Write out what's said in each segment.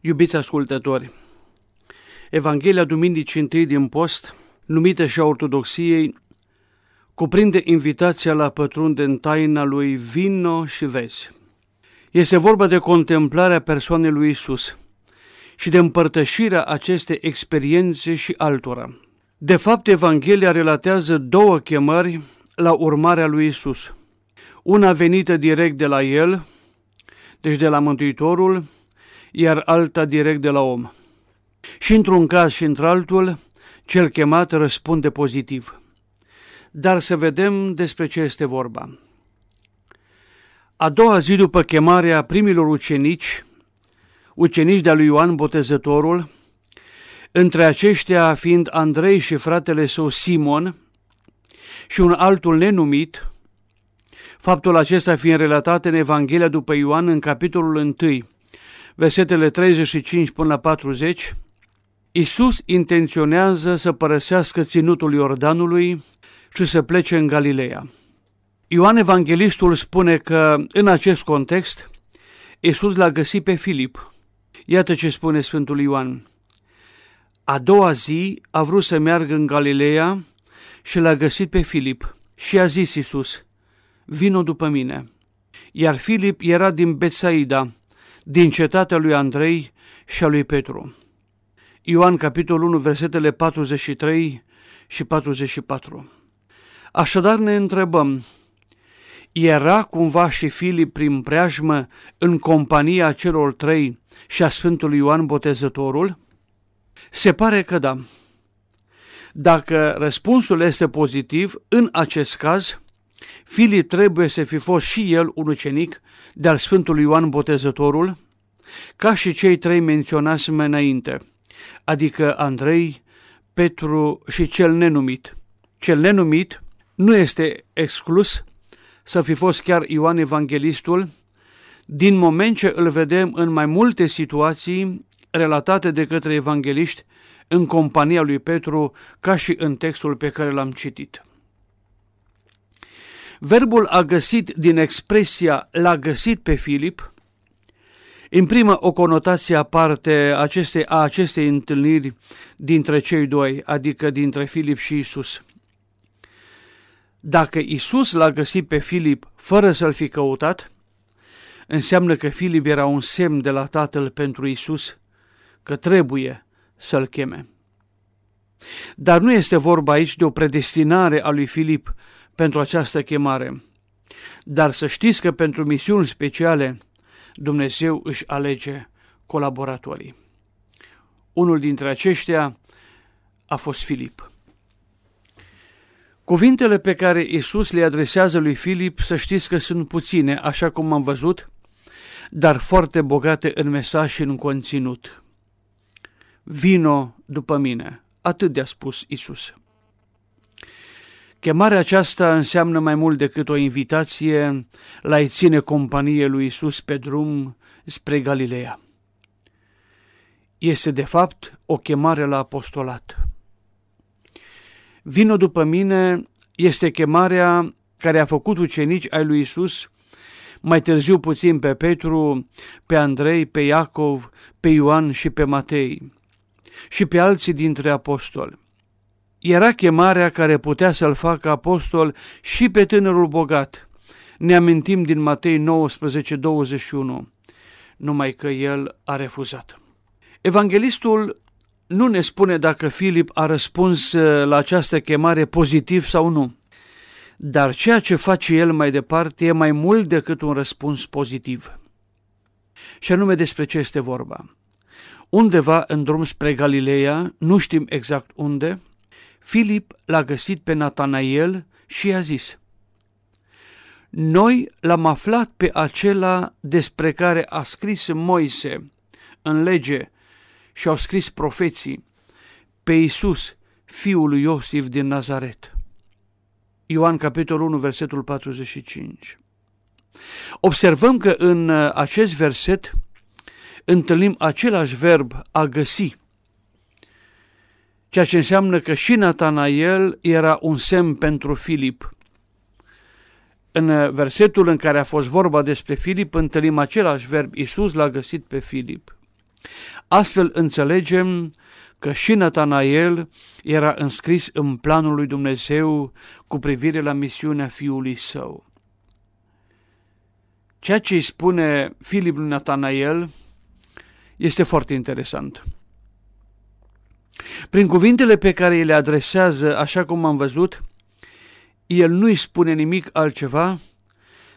Iubiți ascultători, Evanghelia Duminicii întâi din post, numită și a Ortodoxiei, cuprinde invitația la pătrunde în taina lui Vino și vezi. Este vorba de contemplarea persoanei lui Isus și de împărtășirea acestei experiențe și altora. De fapt, Evanghelia relatează două chemări la urmarea lui Isus. Una venită direct de la El, deci de la Mântuitorul, iar alta direct de la om. Și într-un caz și într-altul, cel chemat răspunde pozitiv. Dar să vedem despre ce este vorba. A doua zi după chemarea primilor ucenici, ucenici de-a lui Ioan Botezătorul, între aceștia fiind Andrei și fratele său Simon și un altul nenumit, faptul acesta fiind relatat în Evanghelia după Ioan în capitolul 1, versetele 35 până la 40, Isus intenționează să părăsească ținutul Iordanului și să plece în Galileea. Ioan Evanghelistul spune că în acest context Isus l-a găsit pe Filip. Iată ce spune Sfântul Ioan. A doua zi a vrut să meargă în Galileea și l-a găsit pe Filip și a zis Isus, vino după mine. Iar Filip era din Betsaida, din cetatea lui Andrei și a lui Petru. Ioan, capitolul 1, versetele 43 și 44. Așadar ne întrebăm, era cumva și Filip prin preajmă în compania celor trei și a Sfântului Ioan Botezătorul? Se pare că da. Dacă răspunsul este pozitiv, în acest caz, Filip trebuie să fi fost și el un ucenic de-al Sfântului Ioan Botezătorul, ca și cei trei menționați mai înainte, adică Andrei, Petru și cel nenumit. Cel nenumit nu este exclus să fi fost chiar Ioan Evanghelistul, din moment ce îl vedem în mai multe situații relatate de către evangeliști în compania lui Petru, ca și în textul pe care l-am citit. Verbul a găsit din expresia l-a găsit pe Filip, imprimă o conotație aparte aceste, a acestei întâlniri dintre cei doi, adică dintre Filip și Isus. Dacă Isus l-a găsit pe Filip fără să-l fi căutat, înseamnă că Filip era un semn de la Tatăl pentru Isus că trebuie să-l cheme. Dar nu este vorba aici de o predestinare a lui Filip pentru această chemare. Dar să știți că pentru misiuni speciale Dumnezeu își alege colaboratorii. Unul dintre aceștia a fost Filip. Cuvintele pe care Isus le adresează lui Filip, să știți că sunt puține, așa cum am văzut, dar foarte bogate în mesaj și în conținut. Vino după mine, atât de-a spus Isus. Chemarea aceasta înseamnă mai mult decât o invitație la a ține companie lui Isus pe drum spre Galileea. Este de fapt o chemare la apostolat. Vino după mine este chemarea care a făcut ucenici ai lui Isus, mai târziu puțin pe Petru, pe Andrei, pe Iacov, pe Ioan și pe Matei și pe alții dintre apostoli. Era chemarea care putea să-l facă apostol și pe tânărul bogat. Ne amintim din Matei 19, 21, numai că el a refuzat. Evanghelistul nu ne spune dacă Filip a răspuns uh, la această chemare pozitiv sau nu, dar ceea ce face el mai departe e mai mult decât un răspuns pozitiv. Și anume despre ce este vorba. Undeva în drum spre Galileea, nu știm exact unde, Filip l-a găsit pe Natanael și i-a zis, Noi l-am aflat pe acela despre care a scris Moise în lege și au scris profeții, pe Iisus, fiul lui Iosif din Nazaret. Ioan capitolul 1, versetul 45. Observăm că în acest verset întâlnim același verb a găsi, ceea ce înseamnă că și Natanael era un semn pentru Filip. În versetul în care a fost vorba despre Filip, întâlnim același verb, Iisus l-a găsit pe Filip. Astfel înțelegem că și Natanael era înscris în planul lui Dumnezeu cu privire la misiunea fiului său. Ceea ce îi spune Filip lui Natanael este foarte interesant. Prin cuvintele pe care îi le adresează, așa cum am văzut, el nu îi spune nimic altceva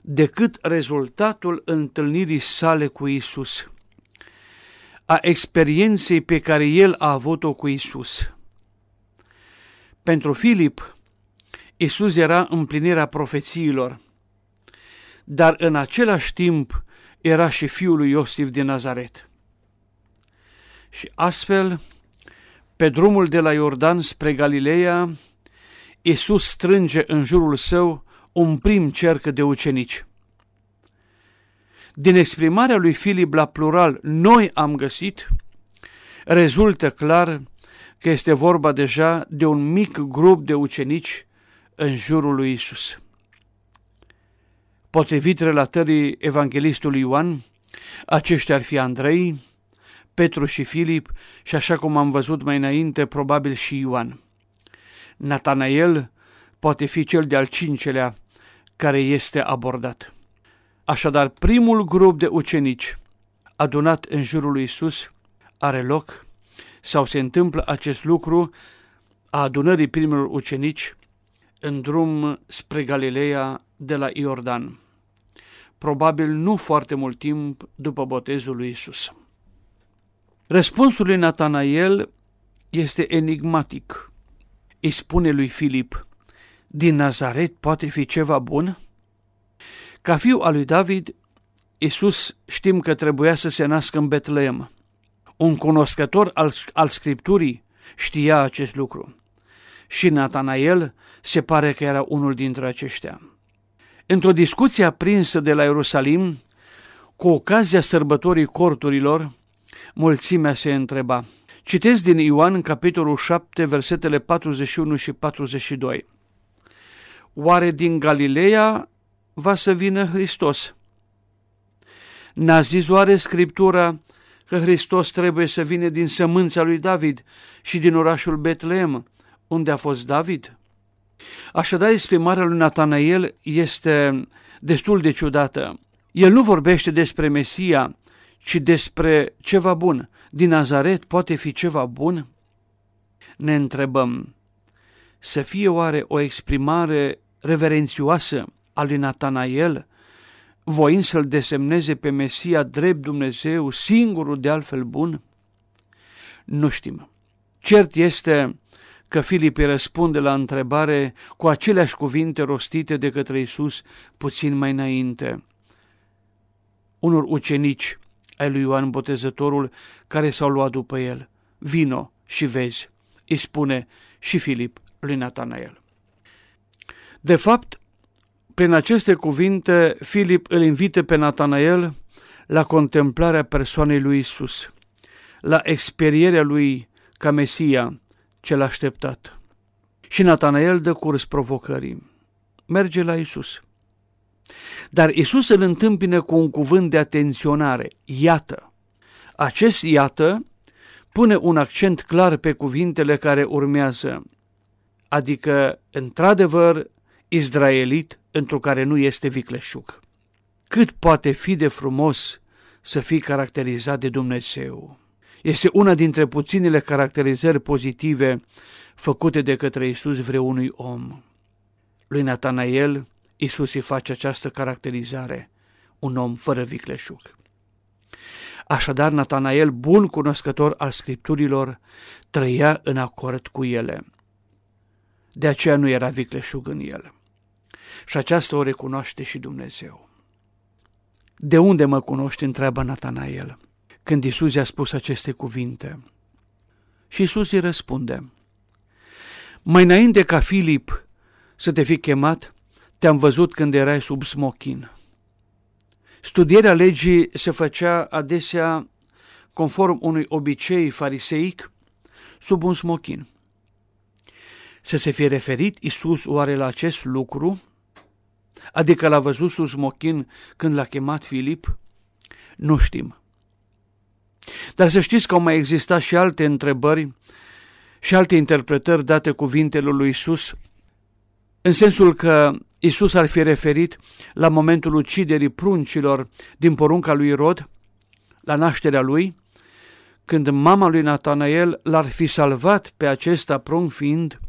decât rezultatul întâlnirii sale cu Isus, a experienței pe care el a avut-o cu Isus. Pentru Filip, Isus era împlinirea profețiilor, dar în același timp era și fiul lui Iosif din Nazaret. Și astfel, pe drumul de la Iordan spre Galileea, Isus strânge în jurul său un prim cerc de ucenici. Din exprimarea lui Filip la plural, noi am găsit, rezultă clar că este vorba deja de un mic grup de ucenici în jurul lui Isus. Potrivit relatării evanghelistului Ioan, aceștia ar fi Andrei, Petru și Filip și așa cum am văzut mai înainte, probabil și Ioan. Natanael poate fi cel de-al cincelea care este abordat. Așadar, primul grup de ucenici adunat în jurul lui Isus are loc sau se întâmplă acest lucru a adunării primilor ucenici în drum spre Galileea de la Iordan. Probabil nu foarte mult timp după botezul lui Isus. Răspunsul lui Natanael este enigmatic. Îi spune lui Filip, din Nazaret poate fi ceva bun? Ca fiu al lui David, Isus știm că trebuia să se nască în Betleem. Un cunoscător al, al Scripturii știa acest lucru. Și Natanael se pare că era unul dintre aceștia. Într-o discuție aprinsă de la Ierusalim, cu ocazia sărbătorii corturilor, mulțimea se întreba. Citesc din Ioan în capitolul 7, versetele 41 și 42. Oare din Galileea va să vină Hristos? N-a zis oare Scriptura că Hristos trebuie să vină din sămânța lui David și din orașul Betleem, unde a fost David? Așadar, exprimarea lui Natanael este destul de ciudată. El nu vorbește despre Mesia, ci despre ceva bun. Din Nazaret poate fi ceva bun? Ne întrebăm, să fie oare o exprimare reverențioasă a lui Natanael, voind să-l desemneze pe Mesia drept Dumnezeu, singurul de altfel bun? Nu știm. Cert este că Filip îi răspunde la întrebare cu aceleași cuvinte rostite de către Isus puțin mai înainte. Unor ucenici ai lui Ioan Botezătorul care s-au luat după el. Vino și vezi, îi spune și Filip lui Natanael. De fapt, prin aceste cuvinte, Filip îl invită pe Natanael la contemplarea persoanei lui Isus, la experierea lui ca Mesia cel așteptat. Și Natanael dă curs provocării. Merge la Isus. Dar Isus îl întâmpină cu un cuvânt de atenționare. Iată. Acest iată pune un accent clar pe cuvintele care urmează, adică, într-adevăr, izraelit, într-o care nu este vicleșug. Cât poate fi de frumos să fii caracterizat de Dumnezeu. Este una dintre puținele caracterizări pozitive făcute de către Isus vreunui om. Lui Natanael, Isus îi face această caracterizare, un om fără vicleșug. Așadar, Natanael, bun cunoscător al Scripturilor, trăia în acord cu ele. De aceea nu era vicleșug în el. Și aceasta o recunoaște și Dumnezeu. De unde mă cunoști, întreabă Natanael, când Isus i-a spus aceste cuvinte. Și Isus îi răspunde, Mai înainte ca Filip să te fi chemat, te-am văzut când erai sub smochin. Studierea legii se făcea adesea conform unui obicei fariseic sub un smochin. Să se fie referit Isus oare la acest lucru Adică l-a văzut sus mochin când l-a chemat Filip? Nu știm. Dar să știți că au mai existat și alte întrebări și alte interpretări date cuvintelor lui Isus, în sensul că Isus ar fi referit la momentul uciderii pruncilor din porunca lui Rod, la nașterea lui, când mama lui Natanael l-ar fi salvat pe acesta prunc fiind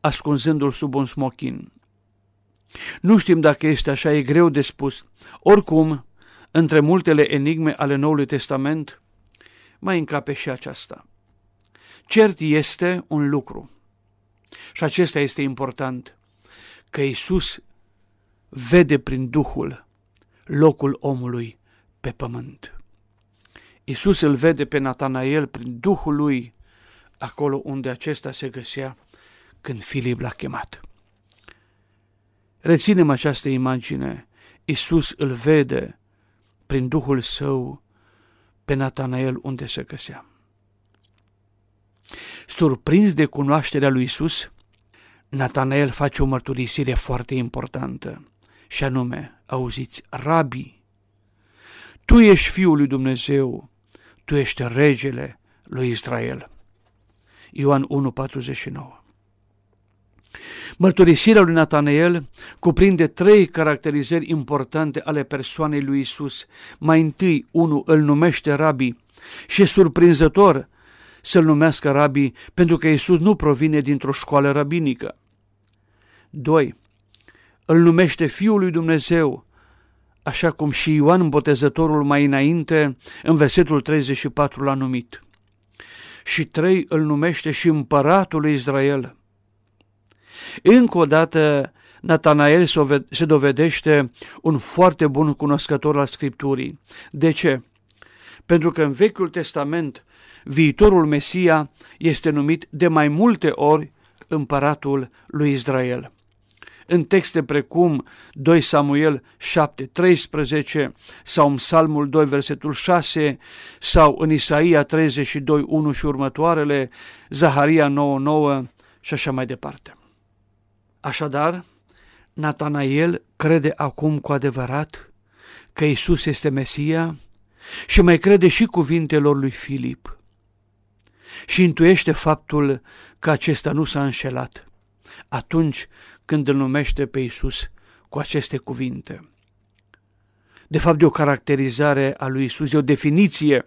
ascunzându-l sub un smochin. Nu știm dacă este așa, e greu de spus. Oricum, între multele enigme ale Noului Testament, mai încape și aceasta. Cert este un lucru, și acesta este important, că Isus vede prin Duhul locul omului pe pământ. Isus îl vede pe Natanael prin Duhul lui acolo unde acesta se găsea când Filip l-a chemat. Reținem această imagine. Isus îl vede prin Duhul Său pe Natanael unde se găsea. Surprins de cunoașterea lui Isus, Natanael face o mărturisire foarte importantă și anume, auziți, Rabi, tu ești Fiul lui Dumnezeu, tu ești regele lui Israel. Ioan 1,49 Mărturisirea lui Natanael cuprinde trei caracterizări importante ale persoanei lui Isus. Mai întâi, unul îl numește rabi și e surprinzător să-l numească rabi pentru că Isus nu provine dintr-o școală rabinică. 2. Îl numește Fiul lui Dumnezeu, așa cum și Ioan Botezătorul mai înainte, în versetul 34 l-a numit. Și trei îl numește și împăratul lui Israel. Încă o dată, Natanael se dovedește un foarte bun cunoscător al Scripturii. De ce? Pentru că în Vechiul Testament viitorul Mesia este numit de mai multe ori împăratul lui Israel. În texte precum 2 Samuel 7, 13 sau în Psalmul 2, versetul 6 sau în Isaia 32, 1 și următoarele, Zaharia 9, 9 și așa mai departe. Așadar, Natanael crede acum cu adevărat că Isus este Mesia și mai crede și cuvintelor lui Filip și intuiește faptul că acesta nu s-a înșelat atunci când îl numește pe Isus cu aceste cuvinte. De fapt, de o caracterizare a lui Isus, de o definiție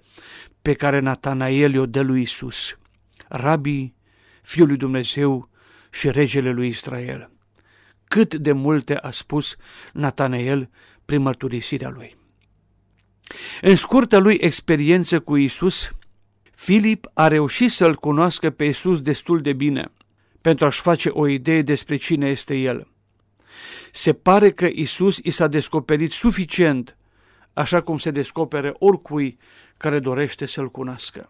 pe care Natanael o dă lui Isus. Rabii, Fiul lui Dumnezeu, și regele lui Israel. Cât de multe a spus Natanael prin mărturisirea lui. În scurta lui experiență cu Isus, Filip a reușit să-l cunoască pe Isus destul de bine pentru a-și face o idee despre cine este el. Se pare că Isus i s-a descoperit suficient, așa cum se descopere oricui care dorește să-l cunoască.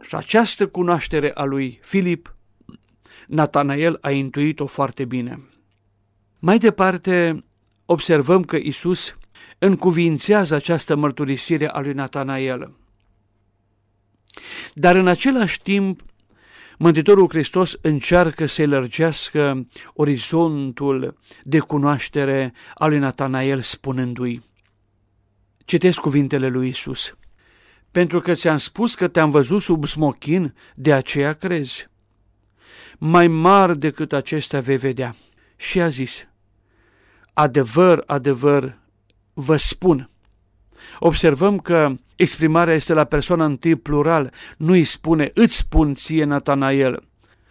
Și această cunoaștere a lui Filip Natanael a intuit-o foarte bine. Mai departe, observăm că Isus încuvințează această mărturisire a lui Natanael. Dar în același timp, Mântuitorul Hristos încearcă să lărgească orizontul de cunoaștere a lui Natanael spunându-i. Citesc cuvintele lui Isus. Pentru că ți-am spus că te-am văzut sub smochin, de aceea crezi mai mari decât acestea vei vedea. Și a zis, adevăr, adevăr, vă spun. Observăm că exprimarea este la persoana întâi plural, nu îi spune, îți spun ție, Natanael.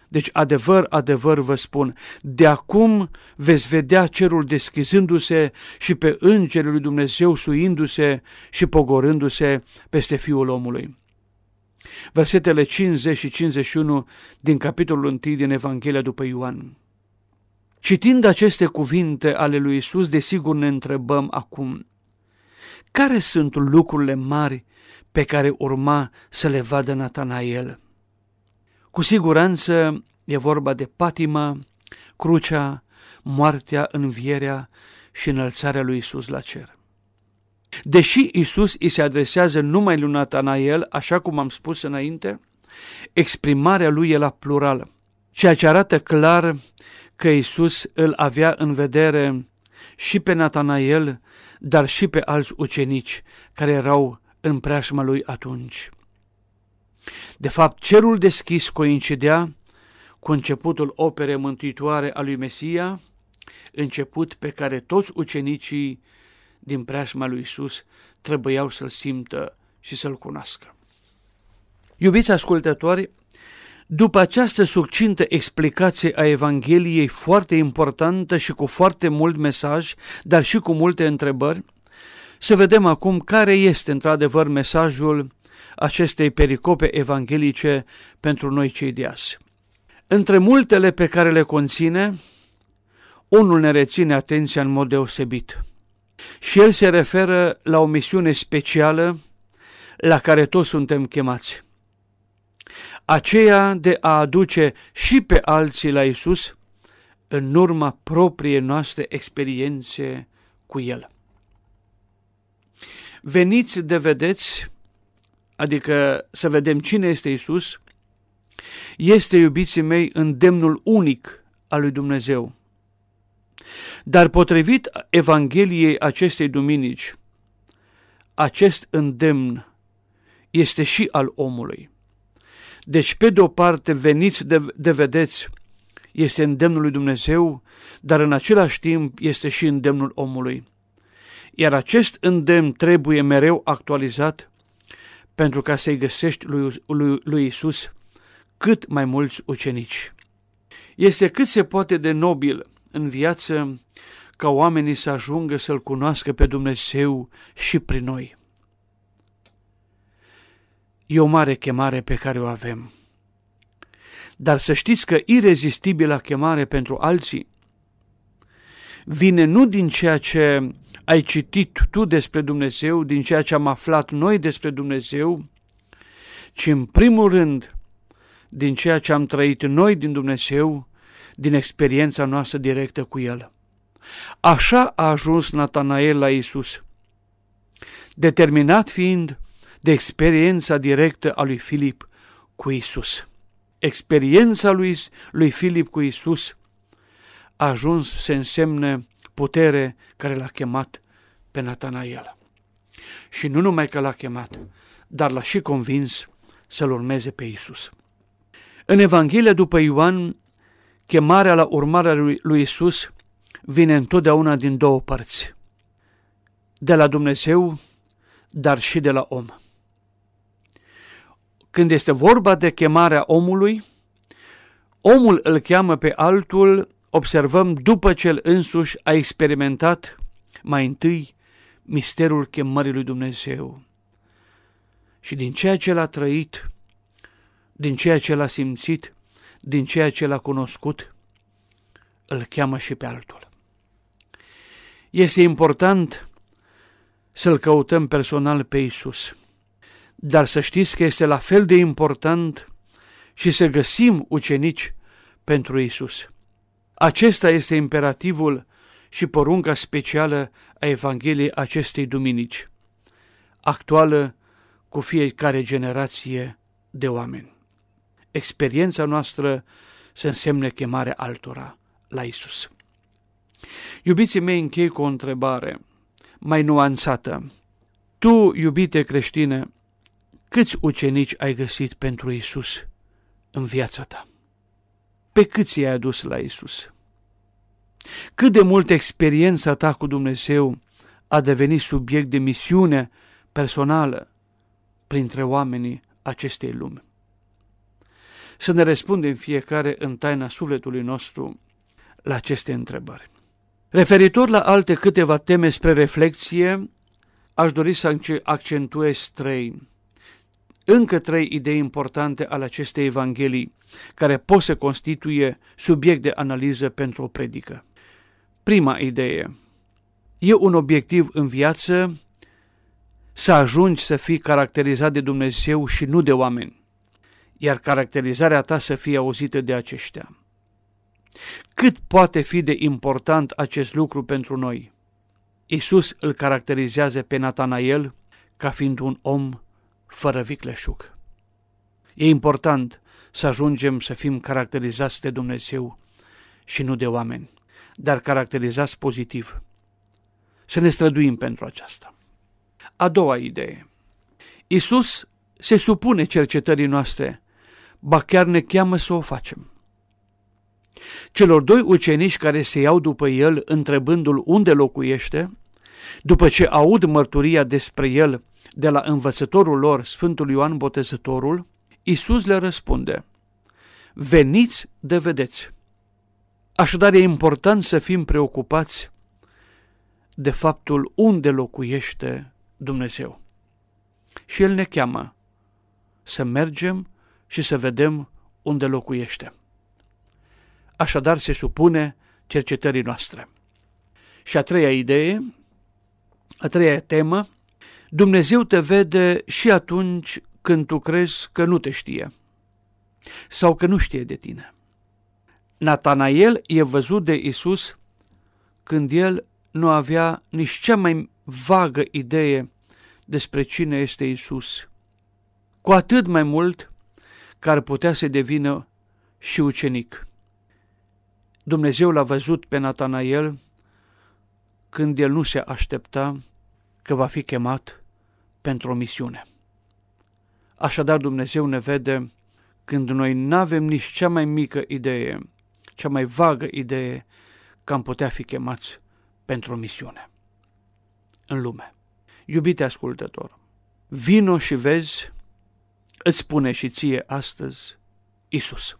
Deci, adevăr, adevăr vă spun, de acum veți vedea cerul deschizându-se și pe îngerul lui Dumnezeu suindu-se și pogorându-se peste Fiul omului. Versetele 50 și 51 din capitolul 1 din Evanghelia după Ioan. Citind aceste cuvinte ale lui Isus, desigur ne întrebăm acum, care sunt lucrurile mari pe care urma să le vadă Natanael? Cu siguranță e vorba de patima, crucea, moartea, învierea și înălțarea lui Isus la cer. Deși Isus îi se adresează numai lui Natanael, așa cum am spus înainte, exprimarea lui e la plural, ceea ce arată clar că Isus îl avea în vedere și pe Natanael, dar și pe alți ucenici care erau în preajma lui atunci. De fapt, cerul deschis coincidea cu începutul operei mântuitoare a lui Mesia, început pe care toți ucenicii din preajma lui Isus trebuiau să-l simtă și să-l cunoască. Iubiți ascultători, după această succintă explicație a Evangheliei foarte importantă și cu foarte mult mesaj, dar și cu multe întrebări, să vedem acum care este într-adevăr mesajul acestei pericope evanghelice pentru noi cei de azi. Între multele pe care le conține, unul ne reține atenția în mod deosebit și el se referă la o misiune specială la care toți suntem chemați. Aceea de a aduce și pe alții la Isus în urma propriei noastre experiențe cu El. Veniți de vedeți, adică să vedem cine este Isus, este, iubiții mei, îndemnul unic al lui Dumnezeu. Dar potrivit Evangheliei acestei duminici, acest îndemn este și al omului. Deci, pe de o parte, veniți de, de vedeți, este îndemnul lui Dumnezeu, dar în același timp este și îndemnul omului. Iar acest îndemn trebuie mereu actualizat pentru ca să-i găsești lui, lui, lui Isus cât mai mulți ucenici. Este cât se poate de nobil în viață ca oamenii să ajungă să-L cunoască pe Dumnezeu și prin noi. E o mare chemare pe care o avem. Dar să știți că irezistibila chemare pentru alții vine nu din ceea ce ai citit tu despre Dumnezeu, din ceea ce am aflat noi despre Dumnezeu, ci în primul rând din ceea ce am trăit noi din Dumnezeu, din experiența noastră directă cu El. Așa a ajuns Natanael la Isus, determinat fiind de experiența directă a lui Filip cu Isus. Experiența lui, lui Filip cu Isus a ajuns să însemne putere care l-a chemat pe Natanael. Și nu numai că l-a chemat, dar l-a și convins să-l urmeze pe Isus. În Evanghelia după Ioan, chemarea la urmarea lui, lui Isus vine întotdeauna din două părți. De la Dumnezeu, dar și de la om. Când este vorba de chemarea omului, omul îl cheamă pe altul, observăm după ce el însuși a experimentat mai întâi misterul chemării lui Dumnezeu. Și din ceea ce l-a trăit, din ceea ce l-a simțit, din ceea ce l-a cunoscut, îl cheamă și pe altul. Este important să-L căutăm personal pe Isus, dar să știți că este la fel de important și să găsim ucenici pentru Isus. Acesta este imperativul și porunca specială a Evangheliei acestei duminici, actuală cu fiecare generație de oameni. Experiența noastră să însemne chemarea altora la Isus. Iubiții mei, închei cu o întrebare mai nuanțată. Tu, iubite creștine, câți ucenici ai găsit pentru Isus în viața ta? Pe câți i-ai adus la Isus? Cât de mult experiența ta cu Dumnezeu a devenit subiect de misiune personală printre oamenii acestei lumi. Să ne răspundem fiecare în taina sufletului nostru la aceste întrebări. Referitor la alte câteva teme spre reflexie, aș dori să accentuez trei, încă trei idei importante ale acestei evanghelii, care pot să constituie subiect de analiză pentru o predică. Prima idee. E un obiectiv în viață să ajungi să fii caracterizat de Dumnezeu și nu de oameni, iar caracterizarea ta să fie auzită de aceștia. Cât poate fi de important acest lucru pentru noi? Isus îl caracterizează pe Natanael ca fiind un om fără vicleșug. E important să ajungem să fim caracterizați de Dumnezeu și nu de oameni dar caracterizați pozitiv. Să ne străduim pentru aceasta. A doua idee. Isus se supune cercetării noastre, ba chiar ne cheamă să o facem. Celor doi ucenici care se iau după el, întrebându-l unde locuiește, după ce aud mărturia despre el de la învățătorul lor, Sfântul Ioan Botezătorul, Isus le răspunde, veniți de vedeți. Așadar e important să fim preocupați de faptul unde locuiește Dumnezeu. Și El ne cheamă să mergem și să vedem unde locuiește. Așadar se supune cercetării noastre. Și a treia idee, a treia temă, Dumnezeu te vede și atunci când tu crezi că nu te știe sau că nu știe de tine. Natanael e văzut de Isus când el nu avea nici cea mai vagă idee despre cine este Isus. Cu atât mai mult că ar putea să devină și ucenic. Dumnezeu l-a văzut pe Natanael când el nu se aștepta că va fi chemat pentru o misiune. Așadar Dumnezeu ne vede când noi nu avem nici cea mai mică idee, cea mai vagă idee că am putea fi chemați pentru o misiune în lume. Iubite ascultător, vino și vezi, îți spune și ție astăzi Isus.